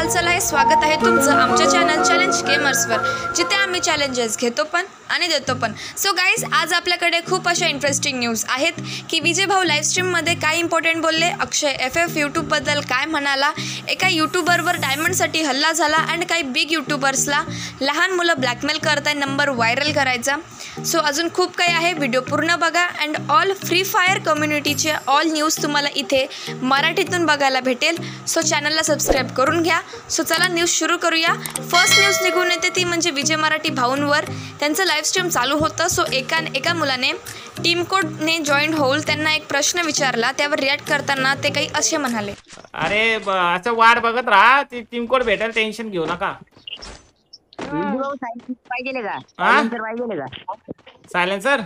हालचाल आहे स्वागत आहे तुमचं आमच्या चॅनल चॅलेंज गेमर्सवर जिथे आम्ही चॅलेंजेस घेतो पण आणि देतो पण. सो गाईज आज आपल्याकडे खूप अशा इंटरेस्टिंग न्यूज आहेत की विजय भाऊ लाईव्हस्ट्रीममध्ये काय इम्पॉर्टंट बोलले? अक्षय एफ एफ यूट्यूबबद्दल काय म्हणाला? एका यूट्यूबरवर डायमंडसाठी हल्ला झाला अँड काही बिग यूट्यूबर्सला लहान मुलं ब्लॅकमेल करताय नंबर व्हायरल करायचा. सो अजून खूप काही आहे. व्हिडिओ पूर्ण बघा अँड ऑल फ्री फायर कम्युनिटीचे ऑल न्यूज तुम्हाला इथे मराठीतून बघायला भेटेल. सो चॅनलला सबस्क्राईब करून घ्या. सो चला न्यूज सुरू करूया. फर्स्ट न्यूज निघून येते ती म्हणजे विजय मराठी भाऊंवर. त्यांचं लाईव्ह स्ट्रीम चालू होतं. सो एका एका मुलाने टीम कोडने जॉईंट होऊन त्यांना एक प्रश्न विचारला. त्यावर रिॲक्ट करताना ते काही असे म्हणाले. अरे असं वाट बघत राहा. ती टीम कोड भेटेल टेन्शन घेऊ नका. का? पाहिजे का? सायलेन्सर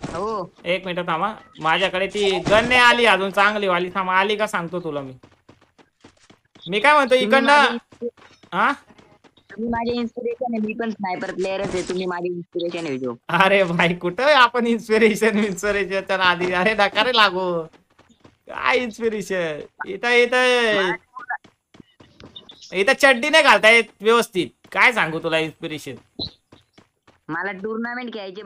हो. एक मिनिट थांबा. माझ्याकडे ती गन नाही आली अजून चांगली वाली. थांबा आली का सांगतो तुला मी. मी काय म्हणतो इकडनं हा तुम्ही माझे इन्स्पिरेशन आहे. मी पण स्नायपर प्लेअरच आहे. तुम्ही माझे इन्स्पिरेशन आहे जो. अरे भाई कुठं आपण इन्स्पिरेशन इन्स्पिरेशन आधी अरे नका रे लागू. काय इन्स्पिरेशन इथं इथं इथं चड्डी नाही घालता येत व्यवस्थित. काय सांगू तुला इन्स्पिरेशन मला टुर्नामेंट घ्यायचे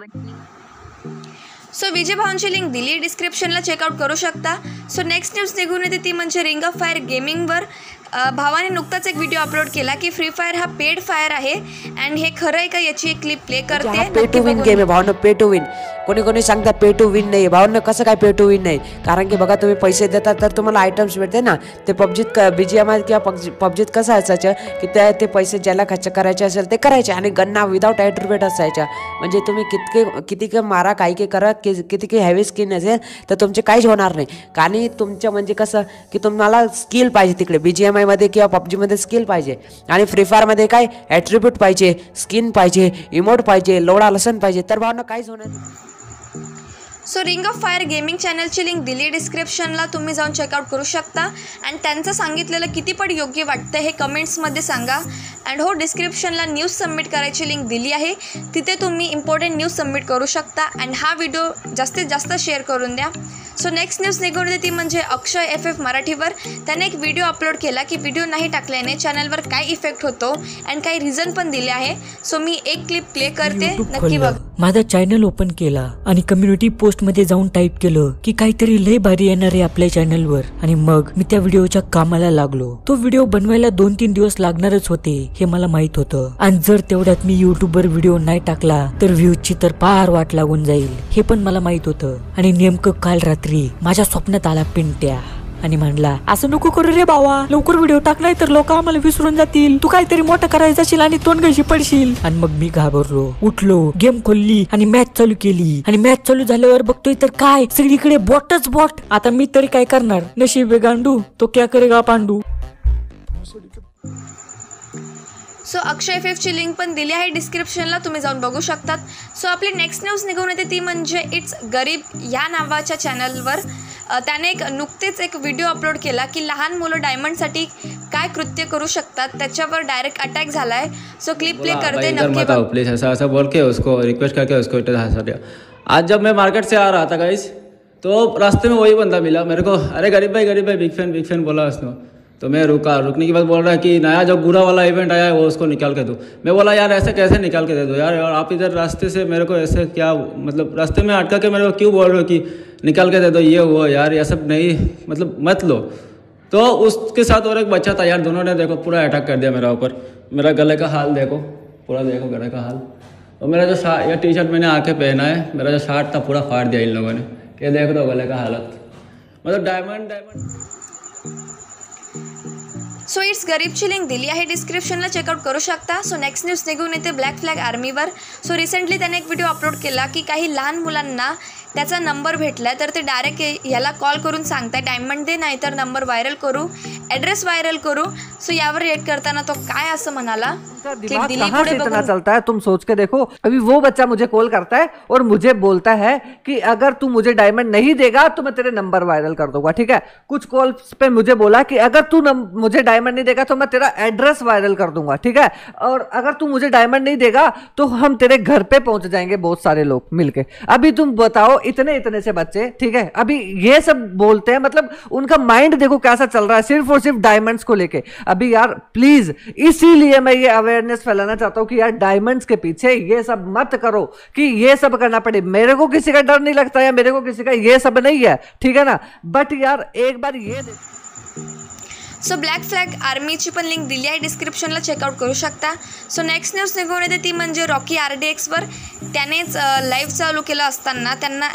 सो विजय भाऊंची लिंक दिली डिस्क्रिप्शनला चेकआउट करू शकता. सो नेक्स्ट न्यूज निघून येते ती म्हणजे रिंग ऑफ फायर गेमिंगवर भावाने नुकताच एक व्हिडिओ अपलोड केला की फ्री फायर हा पेड फायर आहे. अँड हे खरं आहे का याची एक क्लिप प्ले करते? हा पे टू विन गेम आहे भावनं पे टू विन कोणी कोणी सांगतात पे टू विन नाही भावनं कसं काय पे टू विन नाही? कारण की बघा तुम्ही पैसे देतात तर तुम्हाला आयटम्स भेटते ना. ते पबजीत बी जी एम आय किंवा पबजी पबजीत कसं असायचं की त्या ते पैसे ज्याला खर्च करायचे असेल ते करायचे आणि गन्ना विदाऊट ॲट्रिब्यूट असायच्या. म्हणजे तुम्ही कितके किती के मारा काही के करा कि किती के हेवी स्किन असेल तर तुमचे काहीच होणार नाही. आणि तुमचं म्हणजे कसं की तुम्हाला स्किल पाहिजे तिकडे. बी जी एम आयमध्ये किंवा पबजीमध्ये स्किल पाहिजे. आणि फ्री फायरमध्ये काय? ॲट्रिब्यूट पाहिजे स्किन पाहिजे इमोट पाहिजे लोडा लसन पाहिजे. तर भावना काहीच होणार so ring of fire gaming चॅनलची link दिली डिस्क्रिप्शनला तुम्ही जाऊन चेकआउट करू शकता. अँड त्यांचं सांगितलेलं किती पण योग्य वाटतं हे कमेंट्समध्ये सांगा. अँड हो डिस्क्रिप्शनला न्यूज सबमिट करायची लिंक दिली आहे. तिथे तुम्ही इम्पॉर्टंट न्यूज सबमिट करू शकता. अँड हा व्हिडिओ जास्तीत जास्त शेअर करून द्या. सो नेक्स्ट न्यूज निघून ती म्हणजे अक्षय एफ एफ मराठीवर. त्याने एक व्हिडिओ अपलोड केला की व्हिडिओ नाही टाकल्याने चॅनलवर काय इफेक्ट होतो अँड काही रिझन पण दिले आहे. सो मी एक क्लिप प्ले करते. नक्की बघ. माझा चॅनल ओपन केला आणि कम्युनिटी पोस्टमध्ये जाऊन टाईप केलं की काहीतरी लय भारी येणार आहे आपल्या चॅनलवर आणि मग मी त्या व्हिडिओच्या कामाला लागलो. तो व्हिडिओ बनवायला दोन तीन दिवस लागणारच होते हे मला माहीत होतं. आणि जर तेवढ्यात मी युट्यूबवर व्हिडिओ नाही टाकला तर व्ह्यूजची तर पार वाट लागून जाईल हे पण मला माहीत होतं. आणि नेमकं काल रात्री माझ्या स्वप्नात आला पिंट्या. आणि म्हणला असं नको करू रे बावा. लवकर व्हिडिओ टाक नाही तर लोक आम्हाला विसरून जातील. तू काहीतरी मोठं करायचं असेल आणि तोंड कशी पडशील. आणि मग मी घाबरलो. उठलो गेम खोलली आणि मॅच चालू केली. आणि मॅच चालू झाल्यावर बघतोय तर काय? सगळीकडे बॉटच बॉट. आता मी तरी काय करणार? नशीब गांडू तो क्या करेगा पांडू? सो अक्षय एफ एफची लिंक पण दिली आहे डिस्क्रिप्शनला तुम्ही जाऊन बघू शकतात. सो आपली नेक्स्ट न्यूज निघून येते ती म्हणजे इट्स गरीब या नावाच्या चॅनलवर त्याने एक नुकतेच एक व्हिडिओ अपलोड केला की लहान मुलं डायमंडसाठी काय कृत्य करू शकतात त्याच्यावर डायरेक्ट अटॅक झाला आहे सो क्लिप प्ले करते नक्की प्लीज ऐसा ऐसा बोल के उसको रिक्वेस्ट करके उसको आज जब मैं मार्केट से आ रहा था गाइस तो रास्ते में वही बंदा मिला मेरे को। अरे गरीब भाई गरीब भाई बिग फैन बिग फैन बोला उसने। तो मैं रुका, रुकने के बाद बोल रहा है कि नया जो बुरा वाला इवेंट आया है, वो उसको निकाल के दो। मैं बोला, यार, ऐसे कैसे निकाल के दे दो? यार और आप इधर रास्ते से मेरे को ऐसे क्या मतलब रास्ते में अटका के मेरे को क्यों बोल रहे हो कि निकाल के दे दो? ये, वो, यार, ये सब नहीं मतलब मत लो। तो उसके साथ और एक बच्चा था, यार, दोनों ने देखो पूरा अटैक कर दिया मेरा ऊपर। मेरा गले का हाल देखो, पूरा देखो गले का हाल। और मेरा जो शा, ये टी शर्ट मैंने आके पहना है, मेरा जो शर्ट था, पूरा फाड़ दिया इन लोगों ने ये देख दो गले का हालत। मतलब डायमंड डायमंड सो इट्स गरीबची लिंक दिली आहे डिस्क्रिप्शनला चेकआउट करू शकता. सो नेक्स्ट न्यूज़ निघून येते ब्लॅक फ्लॅग आर्मीवर सो रिसेंटली त्याने एक व्हिडिओ अपलोड केला की काही लहान मुलांना त्याचा नंबर भेटला तर ते डायरेक्ट ह्याला कॉल करून सांगताय डायमंड दे नाही तर नंबर व्हायरल करू ॲड्रेस व्हायरल करू. सो यावर रिएक्ट करताना तो काय असं म्हणाला? इतना चलता है? तुम सोच के देखो। अभी वो बच्चा मुझे कॉल करता है और मुझे बोलता है कि अगर तू मुझे डायमंड नहीं देगा तो मैं तेरे नंबर वायरल कर दूँगा ठीक है? कुछ कॉल्स पे मुझे बोला कि अगर तू मुझे डायमंड नहीं देगा तो मैं तेरा एड्रेस वायरल कर दूँगा, ठीक है? और अगर तू मुझे डायमंड नहीं देगा तो हम तेरे घर पे पहुँच जाएँगे बहुत सारे लोग मिलके। अभी तुम बताओ इतने इतने से बच्चे, ठीक है? अभी ये सब बोलते हैं मतलब उनका माइंड देखो कैसा चल रहा है, सिर्फ़ और सिर्फ़ डायमंड्स को लेके। अभी यार प्लीज़ इसीलिए मैं ये अवेयरनेस फैलाना चाहता हूँ कि यार डायमंड्स के पीछे ये सब मत करो, कि ये सब करना पड़े। मेरे को किसी का डर नहीं लगता या मेरे को किसी का ये सब नहीं है, ठीक है ना? बट यार, एक बार ये देख- सो ब्लॅक फ्लॅग आर्मीची पण लिंक दिली आहे डिस्क्रिप्शनला चेकआउट करू शकता. सो नेक्स्ट न्यूज़ निघून ती म्हणजे रॉकी आर डी एक्सवर त्यानेच लाईव्ह चालू केलं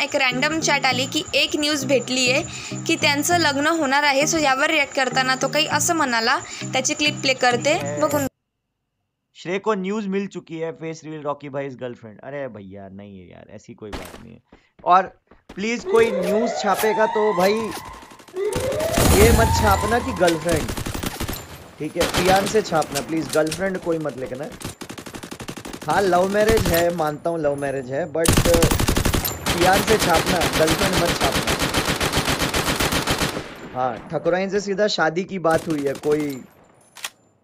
एक रँडम चॅट आली की एक न्यूज़ भेटली आहे की त्यांचं लग्न होणार आहे. सो यावर रिॲक्ट तो काही असं क्लिप प्ले करते. बघून. श्रेय को न्यूज़ मिल चुकी है फेस रिवील रॉकी भाई गर्लफ्रेंड अरे भैया, नहीं है यार, ऐसी कोई बात नहीं है। और प्लीज़ कोई न्यूज़ छापेगा तो भाई ये मत छापना कि गर्लफ्रेंड ठीक है पियान से छापना प्लीज़ गर्लफ्रेंड कोई मत लिखना हाँ लव मैरिज है मानता हूँ लव मैरिज है बट पियान से छापना गर्लफ्रेंड मत छापना। हाँ ठकुराइन से सीधा शादी की बात हुई है कोई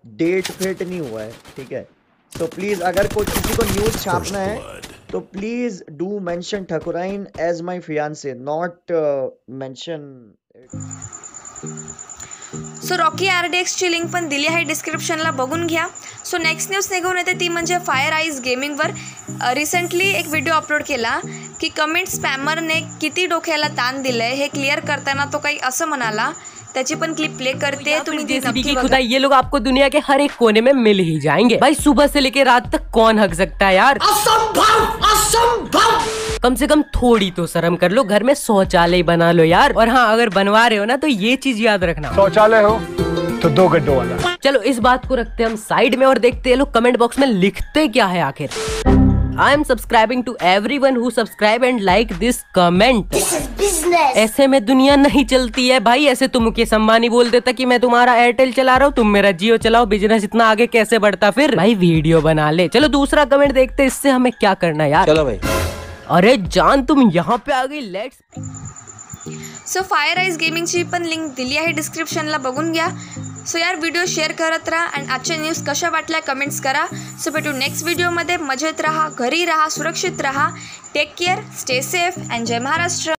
डेट फेट नहीं हुआ है ठीक है। तो प्लीज़ अगर कोई किसी को न्यूज़ छापना है तो प्लीज़ डू मेंशन ठकुराइन as my fiance not mention so Rocky R D एक्सची link पण दिली आहे डिस्क्रिप्शनला बघून घ्या. सो नेक्स्ट न्यूज़ निघून येते ती म्हणजे फायर आईज गेमिंगवर रिसेंटली एक व्हिडिओ अपलोड केला की कमेंट स्पॅमरने किती डोक्याला ताण दिलंय हे क्लिअर करताना तो काही असं म्हणाला. त्याची पण क्लिप प्ले करते तुम्ही ती. खुदाई ये लोग आपको दुनिया के हर एक कोने में मिल ही जाएँगे। भाई सुबह से लेके रात तक कौन हक सकता है यार? असंभव असंभव! कम से कम थोड़ी तो शर्म कर लो घर में शौचालय बना लो यार। और हाँ अगर बनवा रहे हो ना तो ये चीज़ याद रखना। शौचालय हो तो दो गड्ढों वाला। चलो इस बात को रखते हम साइड में और देखते हैं लोग कमेंट बॉक्स में लिखते क्या है आखिर। I am subscribing to everyone who subscribe and like this comment ऐसे में दुनिया नहीं चलती है भाई ऐसे तो मुकेश अंबानी बोल देता कि मैं तुम्हारा एयरटेल चला रहा हूँ तुम मेरा जियो चलाओ बिज़नेस इतना आगे कैसे बढ़ता फिर? भाई वीडियो बना ले। चलो दूसरा कमेंट देखते इससे हमें क्या करना यार। चलो भाई। अरे जान तुम यहाँ पे आ गई लेट्स सो फायर आईज गेमिंगची पण लिंक दिली आहे डिस्क्रिप्शनला बघून घ्या. सो यार व्हिडिओ शेअर करत राहा आणि आजच्या न्यूज कशा वाटल्या कमेंट्स करा. सो भेटू नेक्स्ट व्हिडिओमध्ये मजेत राहा घरी राहा सुरक्षित राहा. Take care stay safe and जय महाराष्ट्र.